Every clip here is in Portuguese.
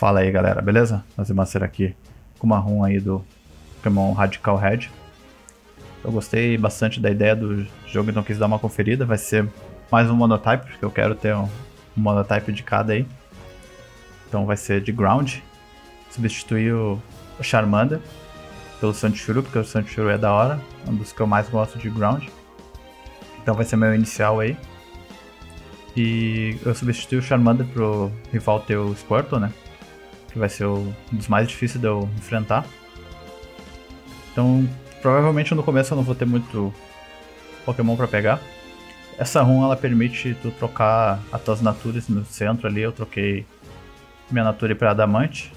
Fala aí galera, beleza? Nós vamos ser aqui com uma run aí do Pokémon Radical Red. Eu gostei bastante da ideia do jogo, então quis dar uma conferida. Vai ser mais um monotype, porque eu quero ter um, monotype de cada aí. Então vai ser de Ground. Substituir o, o Charmander pelo Sandshrew, porque o Sandshrew é da hora. Um dos que eu mais gosto de Ground. Então vai ser meu inicial aí. E eu substituí o Charmander pro rival ter o Squirtle, né? Que vai ser um dos mais difíceis de eu enfrentar. Então, provavelmente no começo eu não vou ter muito Pokémon para pegar. Essa run ela permite tu trocar as tuas Natures no centro ali, eu troquei minha Nature para Adamante.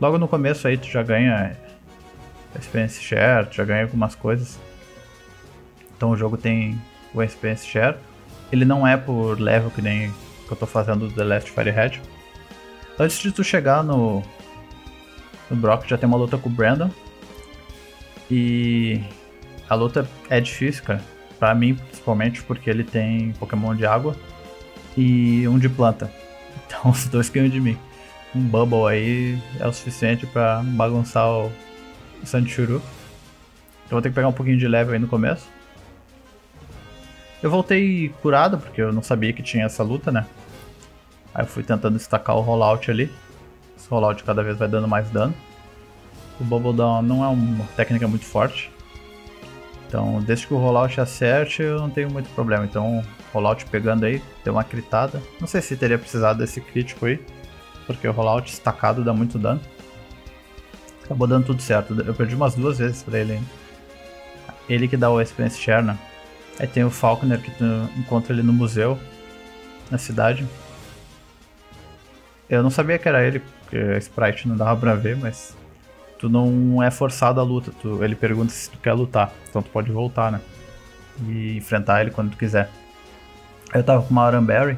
Logo no começo aí tu já ganha Experience Share, tu já ganha algumas coisas. Então o jogo tem o Experience Share. Ele não é por level que nem que eu tô fazendo do The Last Fire Red. Antes de tu chegar no, no Brock, já tem uma luta com o Brandon. E a luta é difícil, cara. Pra mim, principalmente, porque ele tem Pokémon de água e um de planta. Então os dois ganham de mim. Um Bubble aí é o suficiente pra bagunçar o, o Sandshuru. Então vou ter que pegar um pouquinho de level aí no começo. Eu voltei curado, porque eu não sabia que tinha essa luta, né? Aí eu fui tentando destacar o rollout ali. Esse rollout cada vez vai dando mais dano. O Bubble Down não é uma técnica muito forte. Então, desde que o rollout acerte, eu não tenho muito problema. Então, rollout pegando aí, deu uma critada. Não sei se teria precisado desse crítico aí, porque o rollout estacado dá muito dano. Acabou dando tudo certo. Eu perdi umas duas vezes pra ele. Ele que dá o Experience Share, né? Aí tem o Falconer que tu encontra ele no museu, na cidade. Eu não sabia que era ele, porque a sprite não dava pra ver, mas tu não é forçado a luta. Tu, ele pergunta se tu quer lutar, então tu pode voltar, né? E enfrentar ele quando tu quiser. Eu tava com uma Aramberry,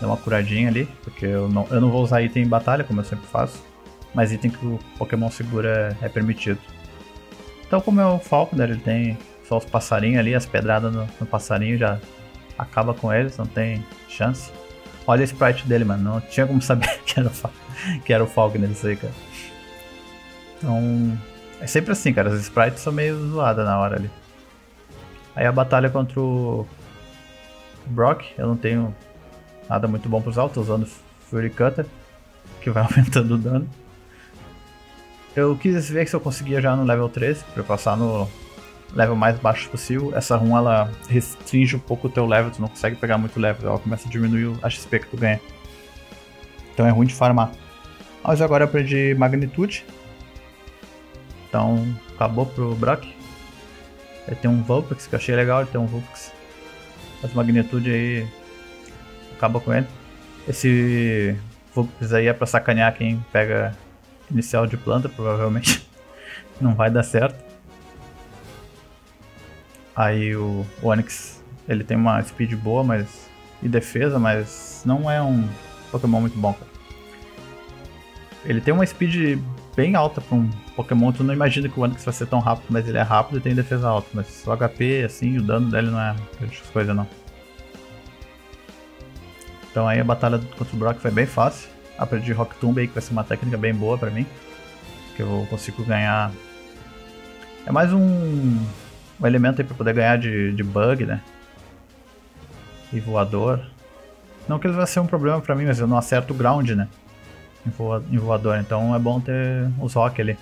deu uma curadinha ali, porque eu não, eu não vou usar item em batalha, como eu sempre faço, mas item que o Pokémon segura é, é permitido. Então, como é o Falconer, ele tem só os passarinhos ali, as pedradas no, no passarinho já acaba com eles, não tem chance. Olha o sprite dele, mano. Não tinha como saber que era, que era o Falconer isso aí, cara. Então. É sempre assim, cara. As sprites são meio zoadas na hora ali. Aí a batalha contra o Brock, eu não tenho nada muito bom pra usar, eu tô usando Fury Cutter, que vai aumentando o dano. Eu quis ver se eu conseguia já no level 13, pra passar no level mais baixo possível. Essa run ela restringe um pouco o teu level, tu não consegue pegar muito level, ela começa a diminuir a XP que tu ganha. Então é ruim de farmar. Mas agora eu aprendi magnitude. Então acabou pro Brock. Ele tem um Vulpix que eu achei legal, ele tem um Vulpix. As magnitude aí acaba com ele. Esse Vulpix aí é pra sacanear quem pega inicial de planta, provavelmente. Não vai dar certo. Aí o, Onix, ele tem uma speed boa, mas e defesa, mas não é um Pokémon muito bom, cara. Ele tem uma speed bem alta para um Pokémon, tu não imagina que o Onix vai ser tão rápido, mas ele é rápido e tem defesa alta, mas o HP, assim, o dano dele não é grande coisa não. Então aí a batalha contra o Brock foi bem fácil. Aprendi Rock Tomb aí, que vai ser uma técnica bem boa para mim. Que eu consigo ganhar... É mais um um elemento aí pra poder ganhar de, de bug, né? E voador. Não que ele vai ser um problema pra mim, mas eu não acerto o ground, né? Em voador, então é bom ter os rock ali.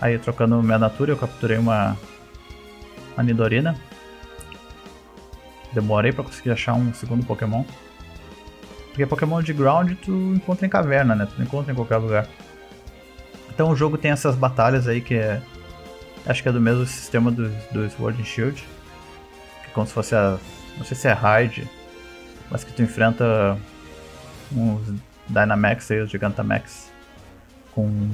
Aí trocando minha natura, eu capturei uma, uma Nidorina. Demorei pra conseguir achar um segundo Pokémon. Porque Pokémon de ground tu encontra em caverna, né? Tu não encontra em qualquer lugar. Então o jogo tem essas batalhas aí que é Acho que é do mesmo sistema do, do Sword and Shield. Que é como se fosse a. Não sei se é Raid, mas que tu enfrenta uns Dynamax aí, os Gigantamax. Com.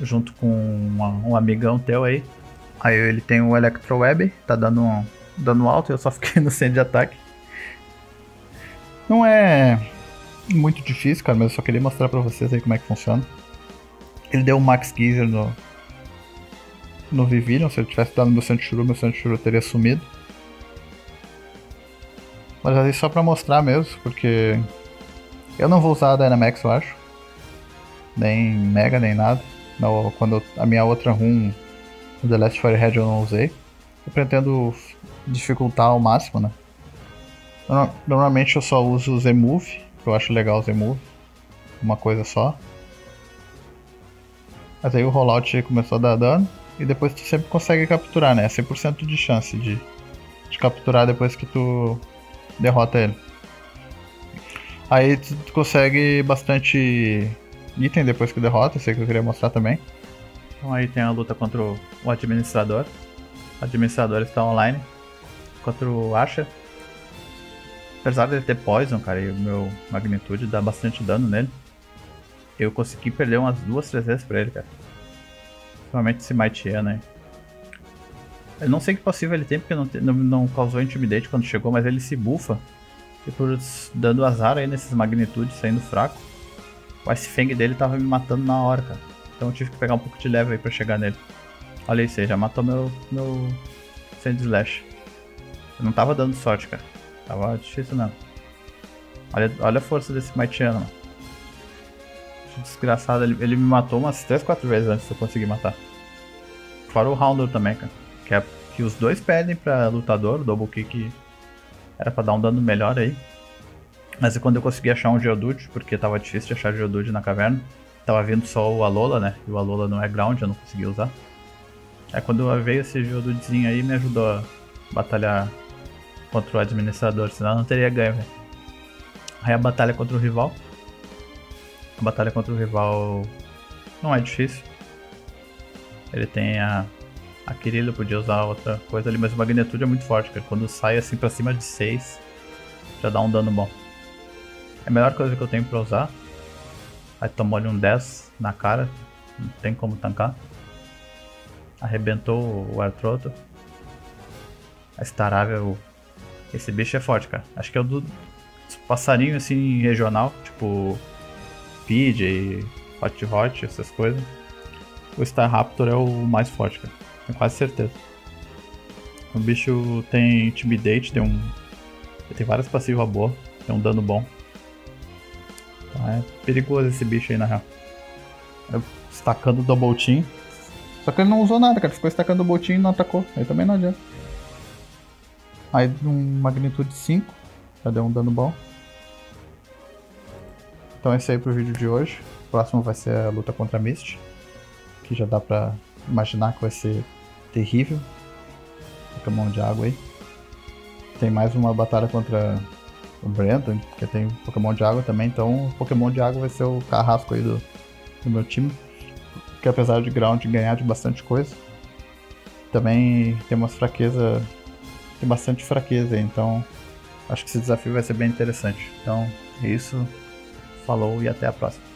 Junto com uma, um amigão teu aí. Aí ele tem o Electro Web, tá dando um dano alto e eu só fiquei no centro de ataque. Não é muito difícil, cara, mas eu só queria mostrar pra vocês aí como é que funciona. Ele deu um Max Geyser no, no Vivillon. Se ele tivesse dado meu Sandshrew, meu Sandshrew teria sumido. Mas aí só pra mostrar mesmo, porque Eu não vou usar a Dynamax, eu acho. Nem Mega, nem nada. Não, quando eu, a minha outra run, The Last Firehead, eu não usei. Eu pretendo dificultar ao máximo, né? Normalmente eu só uso o Z-Move, que eu acho legal o Z-Move. Uma coisa só. Mas aí o rollout começou a dar dano. E depois tu sempre consegue capturar, né? É 100% de chance de, de capturar depois que tu derrota ele. Aí tu, tu consegue bastante item depois que derrota, sei que eu queria mostrar também. Então aí tem a luta contra o administrador. O administrador está online contra o Asher. Apesar dele ter poison, cara, e o meu magnitude dá bastante dano nele. Eu consegui perder umas duas, três vezes pra ele, cara. Principalmente esse Mightian, né? Eu não sei que possível ele tem, porque não, não, não causou intimidate quando chegou, mas ele se bufa. E por dando azar aí nesses magnitudes saindo fraco, o Ice Fang dele tava me matando na hora, cara. Então eu tive que pegar um pouco de level aí pra chegar nele. Olha isso aí, já matou meu, meu Sand Slash. Eu não tava dando sorte, cara. Tava difícil não. Olha, olha a força desse Mightiano, mano. Desgraçado, ele, ele me matou umas 3, 4 vezes antes de eu conseguir matar. Fora o Houndor também, cara. Que, é, que os dois pedem pra lutador, o Double Kick era pra dar um dano melhor aí. Mas é quando eu consegui achar um Geodude, porque tava difícil de achar Geodude na caverna, tava vindo só o Alola, né? E o Alola não é ground, eu não consegui usar. Aí quando veio esse Geodudezinho aí, me ajudou a batalhar contra o administrador, senão eu não teria ganho, velho. Aí a batalha contra o rival. A batalha contra o rival não é difícil. Ele tem a, a podia usar outra coisa ali, mas o magnitude é muito forte, cara. Quando sai assim pra cima de 6, já dá um dano bom. É a melhor coisa que eu tenho pra usar. Aí tomou ali um 10 na cara, não tem como tancar. Arrebentou o Artroto. A Staravia, esse bicho é forte, cara. Acho que é o do passarinho assim regional, tipo PJ, Hot Hot, essas coisas. O Staraptor é o mais forte, cara. Tenho quase certeza. O bicho tem Intimidate, tem um. Tem várias passivas boas, tem um dano bom. Então é perigoso esse bicho aí na real. Eu, estacando o Double Team. Só que ele não usou nada, cara. Ficou estacando o Double Team e não atacou. Aí também não adianta. Aí um magnitude 5, já deu um dano bom. Então é isso aí pro vídeo de hoje. O próximo vai ser a luta contra a Mist. Que já dá pra imaginar que vai ser terrível. Pokémon de água aí. Tem mais uma batalha contra o Brandon, que tem Pokémon de água também. Então o Pokémon de água vai ser o carrasco aí do, do meu time. Que apesar de Ground ganhar de bastante coisa, também tem umas fraquezas tem bastante fraqueza, então acho que esse desafio vai ser bem interessante. Então é isso, falou e até a próxima.